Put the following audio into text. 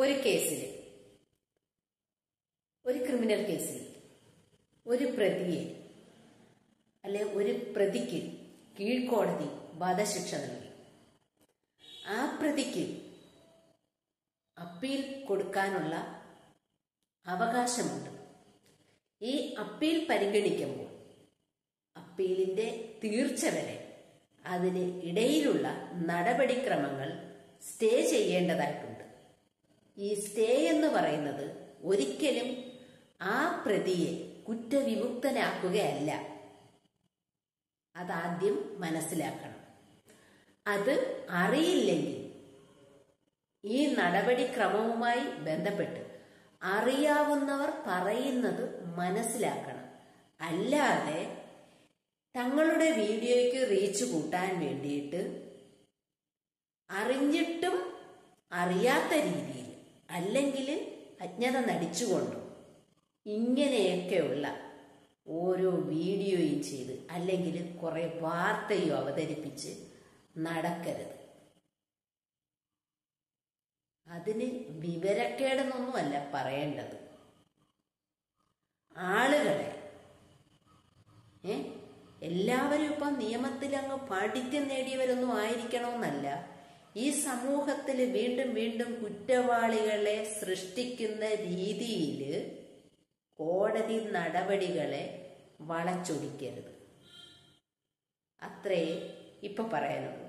ഒരു കേസിൽ ഒരു ക്രിമിനൽ കേസിൽ ഒരു പ്രതിയെ അല്ലെ ഒരു പ്രതിക്ക് കീഴ്ക്കോടതി വധശിക്ഷ നൽകി. ആ പ്രതിക്ക് അപ്പീൽ കൊടുക്കാനുള്ള അവകാശമുണ്ട്. ഈ അപ്പീൽ പരിഗണിക്കുമ്പോൾ അപ്പീലിന്റെ തീർച്ച വരെ അതിന് ഇടയിലുള്ള നടപടിക്രമങ്ങൾ സ്റ്റേ ചെയ്യേണ്ടതായിട്ടുണ്ട്. ഈ സ്റ്റേ എന്ന് പറയുന്നത് ഒരിക്കലും ആ പ്രതിയെ കുറ്റവിമുക്തനാക്കുകയല്ല. അതാദ്യം മനസ്സിലാക്കണം. അത് അറിയില്ലെങ്കിൽ ഈ നടപടിക്രമവുമായി ബന്ധപ്പെട്ട് അറിയാവുന്നവർ പറയുന്നത് മനസ്സിലാക്കണം. അല്ലാതെ തങ്ങളുടെ വീഡിയോയ്ക്ക് റീച്ച് കൂട്ടാൻ വേണ്ടിയിട്ട് അറിഞ്ഞിട്ടും അറിയാത്ത രീതിയിൽ അല്ലെങ്കിൽ അജ്ഞത നടിച്ചുകൊണ്ടും? ഇങ്ങനെയൊക്കെയുള്ള ഓരോ വീഡിയോയും ചെയ്ത് അല്ലെങ്കിൽ കുറെ വാർത്തയും അവതരിപ്പിച്ച് നടക്കരുത്. അതിന് വിവരക്കേടെന്നൊന്നുമല്ല പറയേണ്ടത്. ആളുകളെ ഏ? എല്ലാവരും ഇപ്പം നിയമത്തിൽ അങ്ങ് പാണ്ഡിത്യം നേടിയവരൊന്നും ആയിരിക്കണമെന്നല്ല. ഈ സമൂഹത്തിൽ വീണ്ടും വീണ്ടും കുറ്റവാളികളെ സൃഷ്ടിക്കുന്ന രീതിയിൽ കോടതി നടപടികളെ വളച്ചൊടിക്കരുത്. അത്രേ ഇപ്പൊ പറയാനുള്ളൂ.